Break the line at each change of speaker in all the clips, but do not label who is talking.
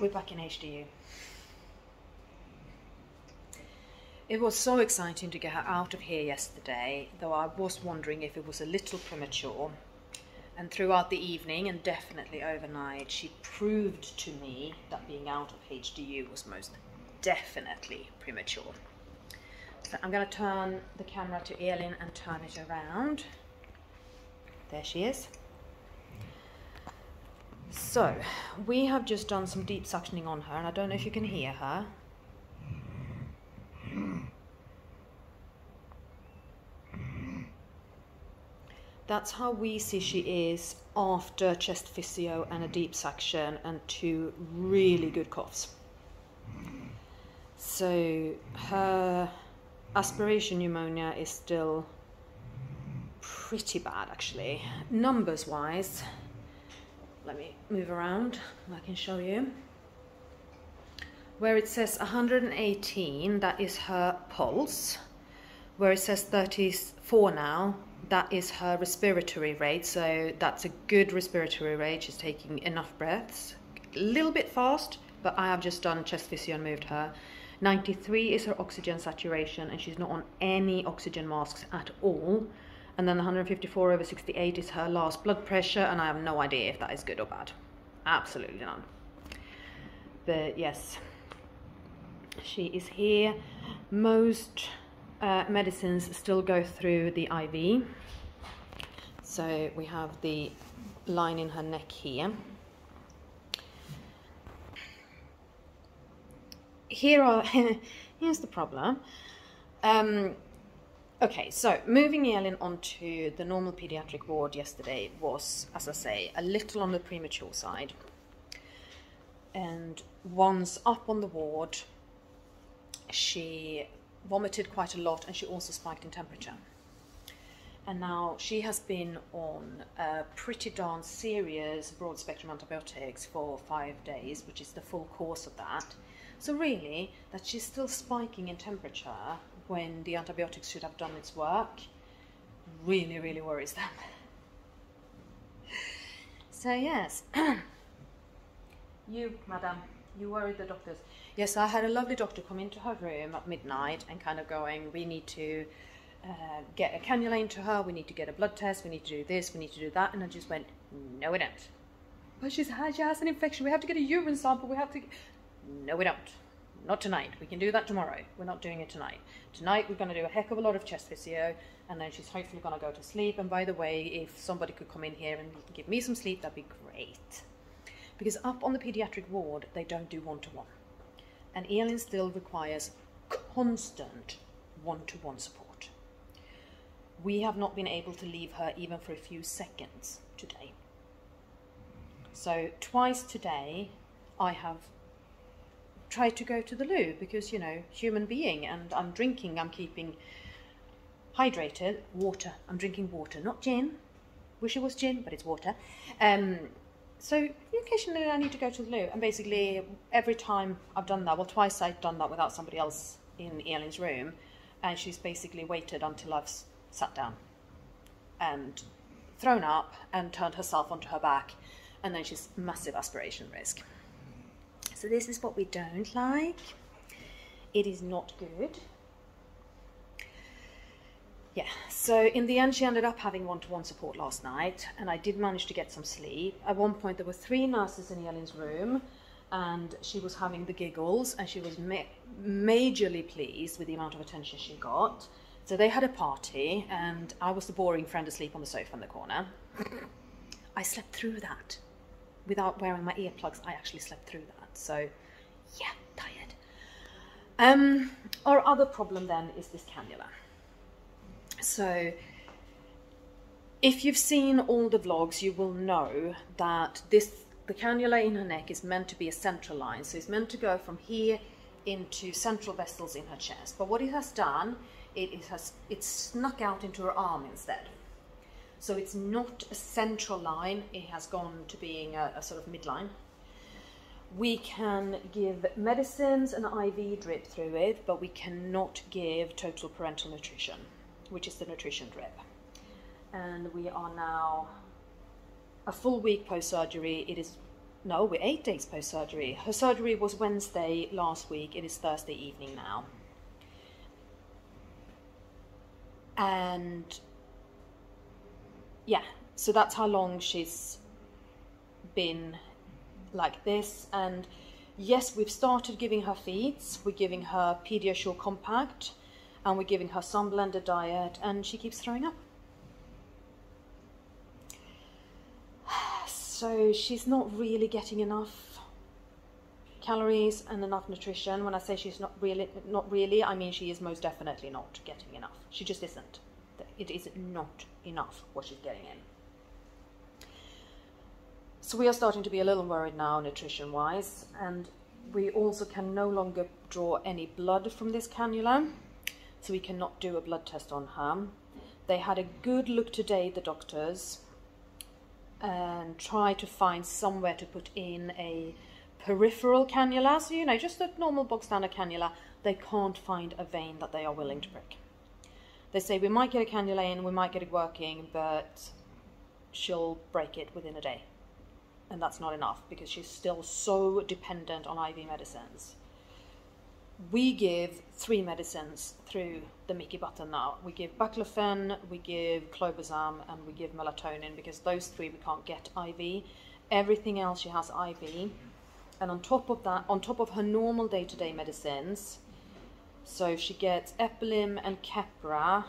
we're back in HDU. It was so exciting to get her out of here yesterday, though I was wondering if it was a little premature. And throughout the evening and definitely overnight, she proved to me that being out of HDU was most definitely premature. So I'm going to turn the camera to Elin and turn it around. There she is. So, we have just done some deep suctioning on her, and I don't know if you can hear her. That's how we see she is after chest physio and a deep suction and two really good coughs. So her aspiration pneumonia is still pretty bad actually. Numbers wise, let me move around, I can show you. Where it says 118, that is her pulse. Where it says 34 now, that is her respiratory rate. So that's a good respiratory rate. She's taking enough breaths. A little bit fast, but I have just done chest physio and moved her. 93 is her oxygen saturation, and she's not on any oxygen masks at all. And then 154 over 68 is her last blood pressure, and I have no idea if that is good or bad. Absolutely none. But yes, she is here. Most uh, medicines still go through the IV. So we have the line in her neck here. Here are here's the problem. Um, okay, so moving Elin onto the normal pediatric ward yesterday was, as I say, a little on the premature side. And once up on the ward, she vomited quite a lot and she also spiked in temperature. And now she has been on a pretty darn serious broad spectrum antibiotics for five days, which is the full course of that. So, really, that she's still spiking in temperature when the antibiotics should have done its work really, really worries them. So, yes, you, madam, you worried the doctors. Yes, I had a lovely doctor come into her room at midnight and kind of going, we need to uh, get a cannula into her, we need to get a blood test, we need to do this, we need to do that. And I just went, no, we don't. But she's had, she has an infection, we have to get a urine sample, we have to. No, we don't. Not tonight. We can do that tomorrow. We're not doing it tonight. Tonight we're going to do a heck of a lot of chest physio, and then she's hopefully going to go to sleep. And by the way, if somebody could come in here and give me some sleep, that'd be great. Because up on the pediatric ward, they don't do one to one and Elin still requires constant one-to-one support. We have not been able to leave her even for a few seconds today. So twice today I have tried to go to the loo because, you know, human being and I'm drinking, I'm keeping hydrated, water. I'm drinking water, not gin. Wish it was gin, but it's water. Um, so occasionally I need to go to the loo, and basically every time I've done that, well, twice I've done that without somebody else in Elin's room, and she's basically waited until I've sat down and thrown up and turned herself onto her back, and then she's massive aspiration risk. So this is what we don't like. It is not good. Yeah, so in the end, she ended up having one to one support last night, and I did manage to get some sleep. At one point, there were three nurses in Elin's room, and she was having the giggles, and she was ma majorly pleased with the amount of attention she got. So they had a party, and I was the boring friend asleep on the sofa in the corner. I slept through that without wearing my earplugs. I actually slept through that. So, yeah, tired. Um, our other problem then is this cannula. So if you've seen all the vlogs, you will know that this the cannula in her neck is meant to be a central line. So it's meant to go from here into central vessels in her chest. But what it has done, it, it has it's snuck out into her arm instead. So it's not a central line, it has gone to being a, a sort of midline. We can give medicines and IV drip through it, but we cannot give total parenteral nutrition which is the nutrition drip. And we are now a full week post surgery. It is no, we're eight days post surgery. Her surgery was Wednesday last week. It is Thursday evening now. And yeah, so that's how long she's been like this. And yes, we've started giving her feeds. We're giving her PaediaSure Compact and we're giving her some blended diet, and she keeps throwing up. So she's not really getting enough calories and enough nutrition. When I say she's not really, not really, I mean she is most definitely not getting enough. She just isn't. It is not enough what she's getting in. So we are starting to be a little worried now, nutrition wise, and we also can no longer draw any blood from this cannula, so we cannot do a blood test on her. They had a good look today, the doctors, and try to find somewhere to put in a peripheral cannula. So, you know, just a normal box standard cannula. They can't find a vein that they are willing to prick. They say we might get a cannula in, we might get it working, but she'll break it within a day and that's not enough because she's still so dependent on IV medicines. We give three medicines through the Mickey button now. We give baclofen, we give clobazam, and we give melatonin because those three we can't get IV. Everything else she has IV. And on top of that, on top of her normal day-to-day medicines, so she gets Epilim and Keppra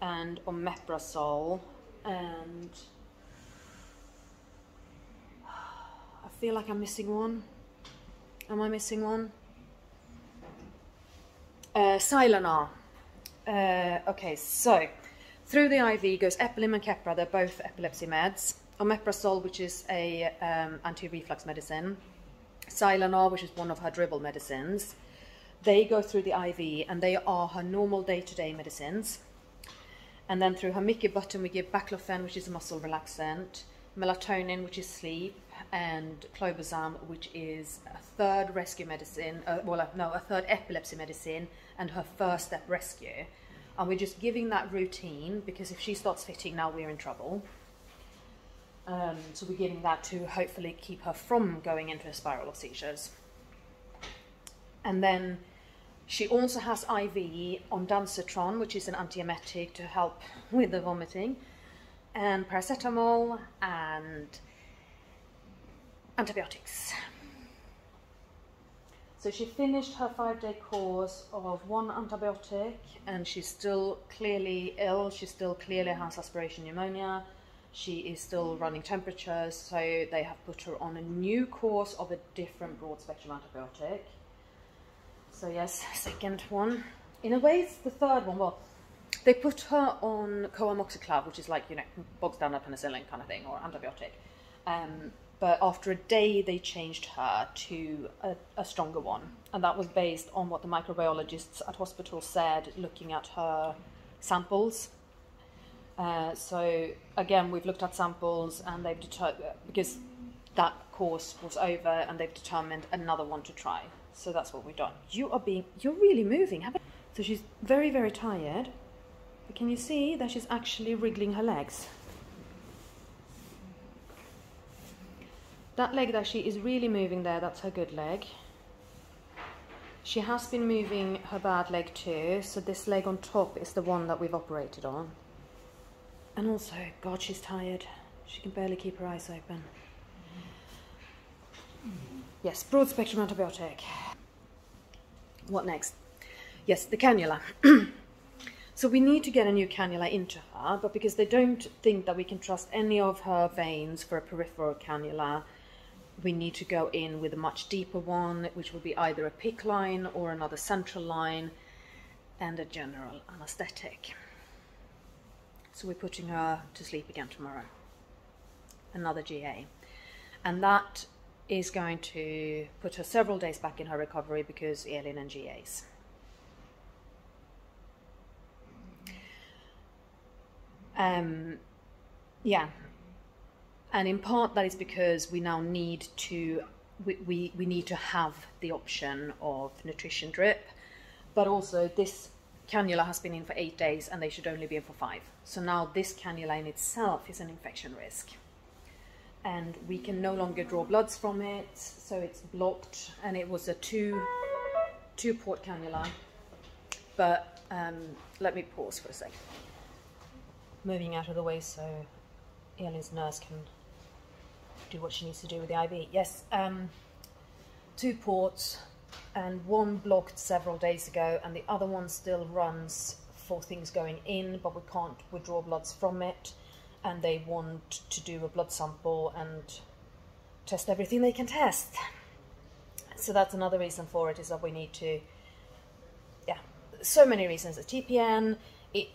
and omeprazole and feel like I'm missing one. Am I missing one? Uh, Sialanar. Uh, okay, so through the IV goes Epilim and Keppra. They're both epilepsy meds. Omeprazole, which is a um, anti-reflux medicine. Sialanar, which is one of her dribble medicines. They go through the IV, and they are her normal day-to-day medicines. And then through her Mickey button, we give baclofen, which is a muscle relaxant, melatonin, which is sleep, and clobazam, which is a third rescue medicine, uh, well, uh, no, a third epilepsy medicine, and her first step rescue. And we're just giving that routine because if she starts fitting now, we're in trouble. Um, so we're giving that to hopefully keep her from going into a spiral of seizures. And then she also has IV ondansetron, which is an antiemetic to help with the vomiting, and paracetamol and antibiotics. So she finished her five day course of one antibiotic and she's still clearly ill. She still clearly has aspiration pneumonia. She is still running temperatures, so they have put her on a new course of a different broad spectrum antibiotic. So, yes, second one. In a way, it's the third one. Well, they put her on coamoxiclav, which is like, you know, bog standard penicillin kind of thing, or antibiotic. Um, but after a day they changed her to a, a, stronger one. And that was based on what the microbiologists at hospital said looking at her samples. Uh, so again we've looked at samples and they've determined because that course was over and they've determined another one to try. So that's what we've done. You are being you're really moving so she's very very tired. But can you see that she's actually wriggling her legs That leg that she is really moving there, that's her good leg. She has been moving her bad leg too, so this leg on top is the one that we've operated on. And also, God, she's tired. She can barely keep her eyes open. Yes, broad spectrum antibiotic. What next? Yes, the cannula. so we need to get a new cannula into her, but because they don't think that we can trust any of her veins for a peripheral cannula, we need to go in with a much deeper one, which will be either a PICC line or another central line and a general anesthetic. So we're putting her to sleep again tomorrow. Another GA. And that is going to put her several days back in her recovery because Elin and GAs. Um, yeah, and in part that is because we now need to we, we, we need to have the option of nutrition drip but also this cannula has been in for eight days and they should only be in for five so now this cannula in itself is an infection risk and we can no longer draw bloods from it, so it's blocked, and it was a two two port cannula. But um, let me pause for a second. Moving out of the way so Elin's nurse can do what she needs to do with the IV. Yes, um, two ports, and one blocked several days ago, and the other one still runs for things going in, but we can't withdraw bloods from it. And they want to do a blood sample and test everything they can test. So that's another reason for it is that we need to, yeah, so many reasons. A TPN, it,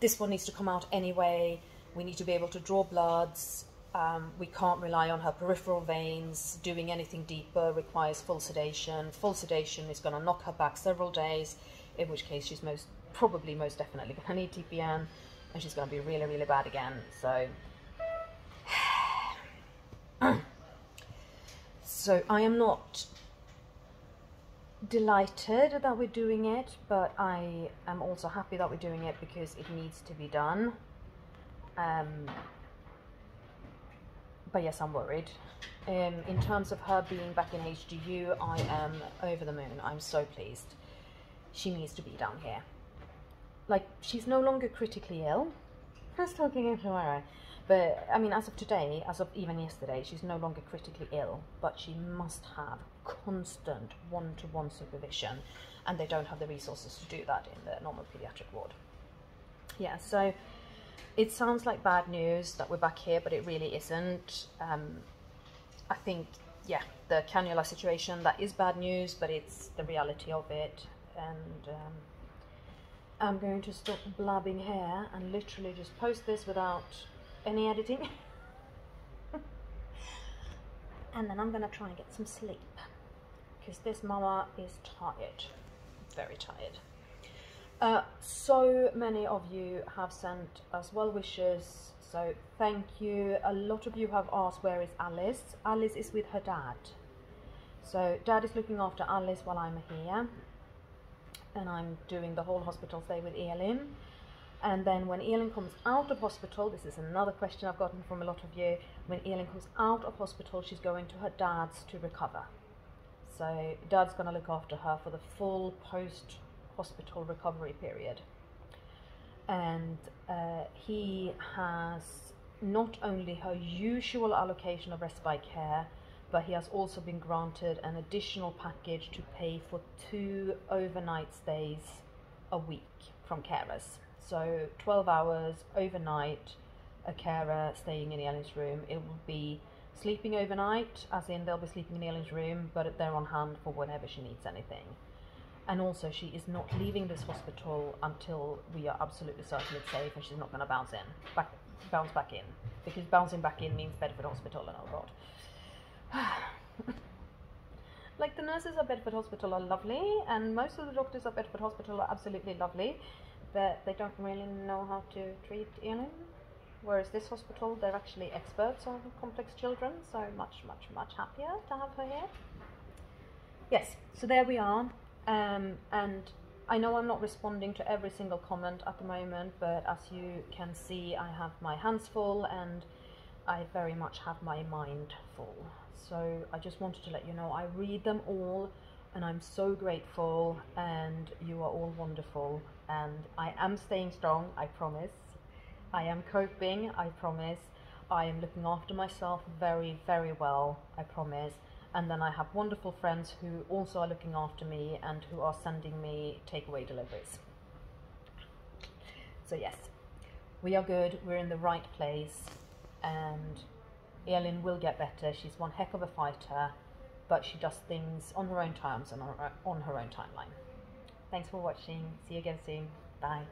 this one needs to come out anyway. We need to be able to draw bloods. Um, we can't rely on her peripheral veins. Doing anything deeper requires full sedation. Full sedation is going to knock her back several days, in which case she's most probably most definitely going to need TPN, and she's going to be really, really bad again. So, so I am not delighted that we're doing it, but I am also happy that we're doing it because it needs to be done. Um, but yes, I'm worried. Um, in terms of her being back in HDU, I am over the moon. I'm so pleased. She needs to be down here. Like, she's no longer critically ill. That's talking in tomorrow. But, I mean, as of today, as of even yesterday, she's no longer critically ill, but she must have constant one to one supervision, and they don't have the resources to do that in the normal pediatric ward. Yeah, so it sounds like bad news that we're back here, but it really isn't. Um, I think, yeah, the cannula situation, that is bad news, but it's the reality of it. And um, I'm going to stop blabbing here and literally just post this without any editing. and then I'm going to try and get some sleep because this mama is tired, very tired. Uh, so many of you have sent us well wishes, so thank you. A lot of you have asked where is Alice. Alice is with her dad. So dad is looking after Alice while I'm here, and I'm doing the whole hospital stay with Elin. And then when Elin comes out of hospital, this is another question I've gotten from a lot of you. When Elin comes out of hospital, she's going to her dad's to recover. So dad's going to look after her for the full post hospital recovery period. And uh, he has not only her usual allocation of respite care, but he has also been granted an additional package to pay for two overnight stays a week from carers. So 12 hours overnight, a carer staying in Elin's room. It will be sleeping overnight, as in they'll be sleeping in Elin's room, but they're on hand for whenever she needs anything. And also, she is not leaving this hospital until we are absolutely certain it's safe and she's not going to bounce in, back, bounce back in, because bouncing back in means Bedford Hospital, and oh god. like the nurses at Bedford Hospital are lovely, and most of the doctors at Bedford Hospital are absolutely lovely, but they don't really know how to treat Elin. Whereas this hospital, they're actually experts on complex children, so much, much, much happier to have her here. Yes, so there we are. Um, and I know I'm not responding to every single comment at the moment, but as you can see, I have my hands full and I very much have my mind full. So I just wanted to let you know I read them all and I'm so grateful and you are all wonderful and I am staying strong, I promise. I am coping, I promise. I am looking after myself very, very well, I promise and then I have wonderful friends who also are looking after me and who are sending me takeaway deliveries. So yes, we are good, we're in the right place, and Elin will get better. She's one heck of a fighter, but she does things on her own terms and on her own timeline. Thanks for watching. See you again soon. Bye.